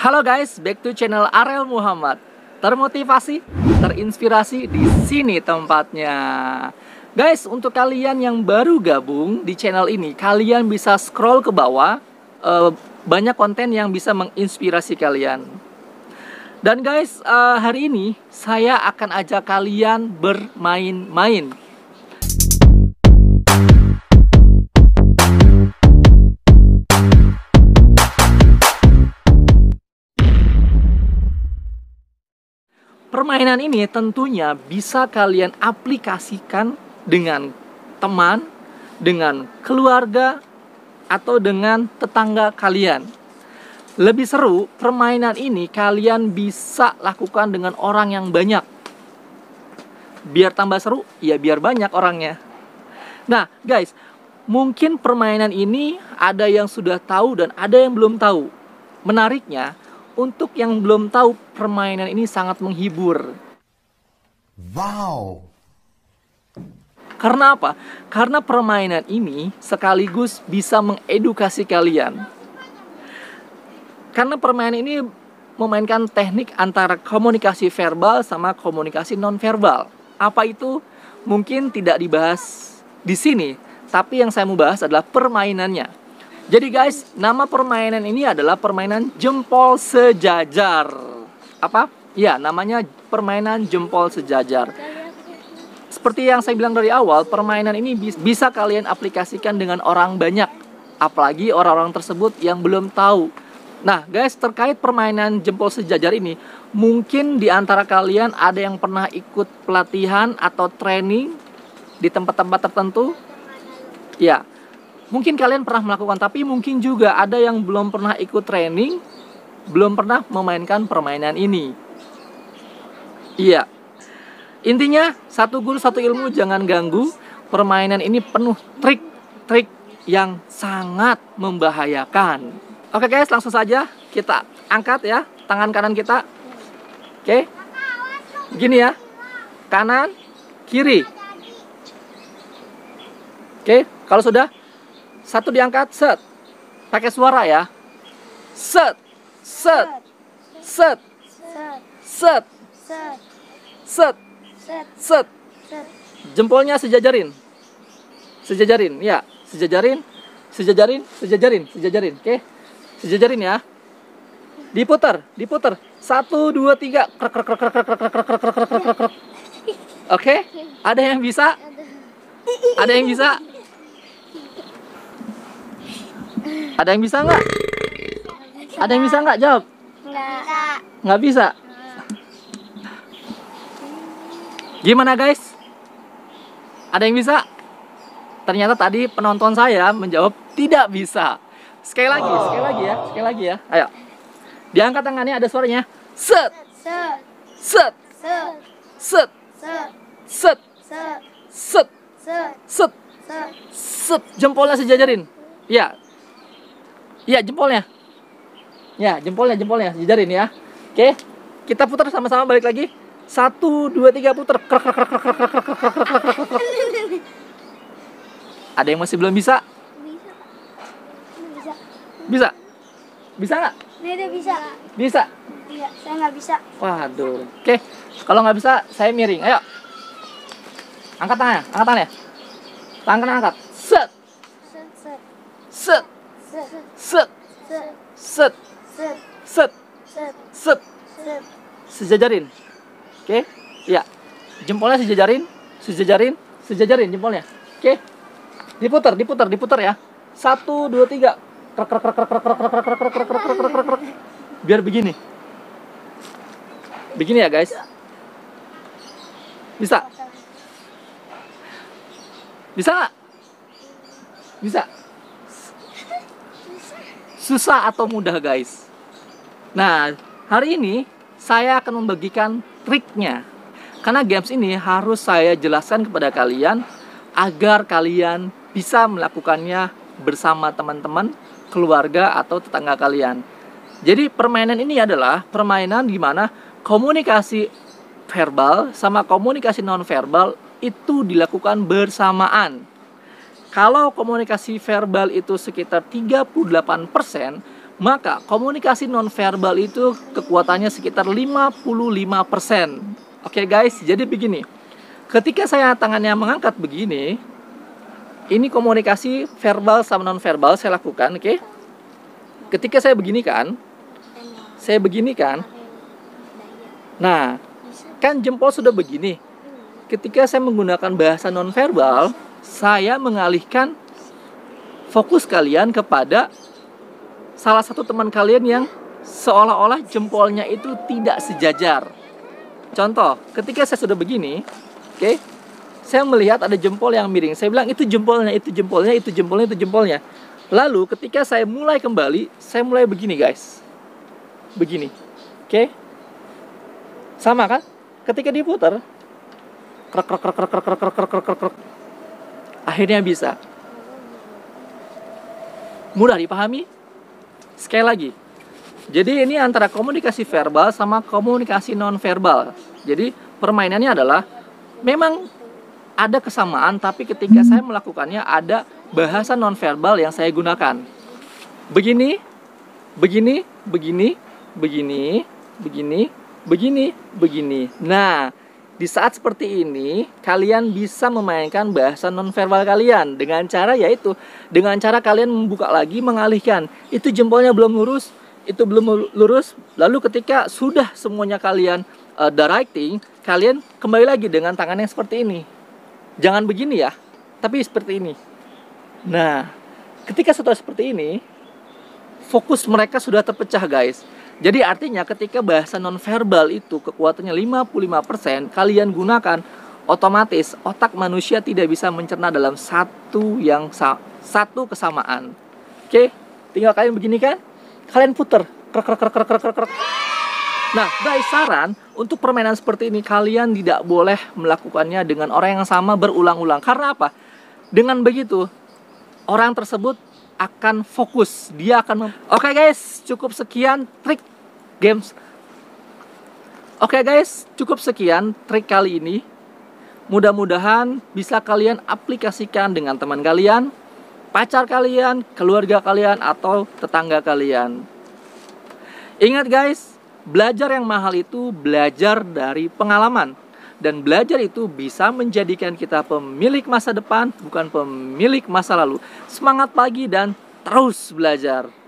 Halo guys, back to channel Arel Muhammad. Termotivasi, terinspirasi di sini tempatnya. Guys, untuk kalian yang baru gabung di channel ini, kalian bisa scroll ke bawah. Uh, banyak konten yang bisa menginspirasi kalian. Dan guys, uh, hari ini saya akan ajak kalian bermain-main Permainan ini tentunya bisa kalian aplikasikan dengan teman, dengan keluarga, atau dengan tetangga kalian. Lebih seru, permainan ini kalian bisa lakukan dengan orang yang banyak. Biar tambah seru, ya biar banyak orangnya. Nah, guys, mungkin permainan ini ada yang sudah tahu dan ada yang belum tahu. Menariknya, untuk yang belum tahu, permainan ini sangat menghibur. Wow. Karena apa? Karena permainan ini sekaligus bisa mengedukasi kalian. Karena permainan ini memainkan teknik antara komunikasi verbal sama komunikasi nonverbal. Apa itu? Mungkin tidak dibahas di sini, tapi yang saya mau bahas adalah permainannya. Jadi guys, nama permainan ini adalah permainan jempol sejajar. Apa? Ya, namanya permainan jempol sejajar. Seperti yang saya bilang dari awal, permainan ini bisa kalian aplikasikan dengan orang banyak. Apalagi orang-orang tersebut yang belum tahu. Nah, guys, terkait permainan jempol sejajar ini, mungkin di antara kalian ada yang pernah ikut pelatihan atau training di tempat-tempat tertentu. Ya, Mungkin kalian pernah melakukan, tapi mungkin juga ada yang belum pernah ikut training, belum pernah memainkan permainan ini. Iya. Intinya, satu guru satu ilmu jangan ganggu. Permainan ini penuh trik-trik yang sangat membahayakan. Oke guys, langsung saja kita angkat ya tangan kanan kita. Oke. Gini ya. Kanan, kiri. Oke, kalau sudah satu diangkat, set. Pakai suara ya. Set. Set. Set. Set. Set. Set. Jempolnya sejajarin. Sejajarin, ya. Sejajarin. Sejajarin, sejajarin, sejajarin. Oke. Sejajarin ya. Diputar, diputar. Satu, dua, tiga. Oke. Ada yang bisa? Ada yang bisa? Ada yang bisa nggak? Ada yang bisa nggak jawab? Nggak. Nggak bisa. Gimana guys? Ada yang bisa? Ternyata tadi penonton saya menjawab tidak bisa. Sekali lagi, sekali lagi ya, sekali lagi ya. Ayo. Diangkat tangannya ada suaranya. Set. Set. Set. Set. Set. Set. Set. Set. Set. Set. Set. Set. Jempolnya sejajarin. Ya, Iya, jempolnya. Ya, jempolnya, jempolnya. Jajarin ya. Oke. Kita putar sama-sama balik lagi. Satu, dua, tiga, putar. Ada yang masih belum bisa? Bisa. Bisa? Bisa nggak? Dede bisa. Bisa. Iya, saya nggak bisa. Waduh. Oke. Kalau nggak bisa, saya miring. Ayo. Angkat tangannya, angkat tangannya. Tangan angkat. Set. Set. Set. Set. Set. Set. Set. Set. Set. Sejajarin. Oke? Ya. Jempolnya sejajarin, sejajarin, sejajarin jempolnya. Oke? Diputar, diputar, diputar ya. Satu, dua, tiga. Krek, krek, krek, krek, krek, krek, krek, krek, krek, krek, krek, krek, krek, krek, krek. Biar begini. Begini ya guys. Bisa? Bisa nggak? Bisa? Susah atau mudah guys? Nah, hari ini saya akan membagikan triknya. Karena games ini harus saya jelaskan kepada kalian agar kalian bisa melakukannya bersama teman-teman, keluarga atau tetangga kalian. Jadi permainan ini adalah permainan di mana komunikasi verbal sama komunikasi nonverbal itu dilakukan bersamaan. Kalau komunikasi verbal itu sekitar 38%, Maka komunikasi nonverbal itu kekuatannya sekitar 55%. Oke guys, jadi begini. Ketika saya tangannya mengangkat begini, ini komunikasi verbal sama nonverbal saya lakukan, oke? Ketika saya begini kan, saya begini kan. Nah, kan jempol sudah begini. Ketika saya menggunakan bahasa nonverbal, saya mengalihkan fokus kalian kepada salah satu teman kalian yang seolah-olah jempolnya itu tidak sejajar. Contoh, ketika saya sudah begini, oke, okay, saya melihat ada jempol yang miring. Saya bilang itu jempolnya, itu jempolnya, itu jempolnya, itu jempolnya. Lalu ketika saya mulai kembali, saya mulai begini guys, begini, oke, okay? sama kan? Ketika diputar, krek krek krek krek krek krek krek krek krek akhirnya bisa. Mudah dipahami? Sekali lagi, jadi ini antara komunikasi verbal sama komunikasi non verbal. Jadi permainannya adalah memang ada kesamaan, tapi ketika saya melakukannya ada bahasa non verbal yang saya gunakan. Begini, begini, begini, begini, begini, begini, begini. Nah, di saat seperti ini, kalian bisa memainkan bahasa nonverbal kalian dengan cara yaitu dengan cara kalian membuka lagi, mengalihkan. Itu jempolnya belum lurus, itu belum lurus. Lalu ketika sudah semuanya kalian uh, directing, kalian kembali lagi dengan tangan yang seperti ini. Jangan begini ya, tapi seperti ini. Nah, ketika setelah seperti ini, fokus mereka sudah terpecah, guys jadi artinya ketika bahasa nonverbal itu kekuatannya 55%, kalian gunakan otomatis otak manusia tidak bisa mencerna dalam satu yang satu kesamaan. Oke, tinggal kalian begini kan? Kalian puter. Krek, krek, krek, krek, krek, krek. Nah, guys, saran untuk permainan seperti ini kalian tidak boleh melakukannya dengan orang yang sama berulang-ulang. Karena apa? Dengan begitu, orang tersebut akan fokus. Dia akan Oke okay guys, cukup sekian trik games. Oke okay guys, cukup sekian trik kali ini. Mudah-mudahan bisa kalian aplikasikan dengan teman kalian, pacar kalian, keluarga kalian atau tetangga kalian. Ingat guys, belajar yang mahal itu belajar dari pengalaman dan belajar itu bisa menjadikan kita pemilik masa depan, bukan pemilik masa lalu. Semangat pagi dan terus belajar.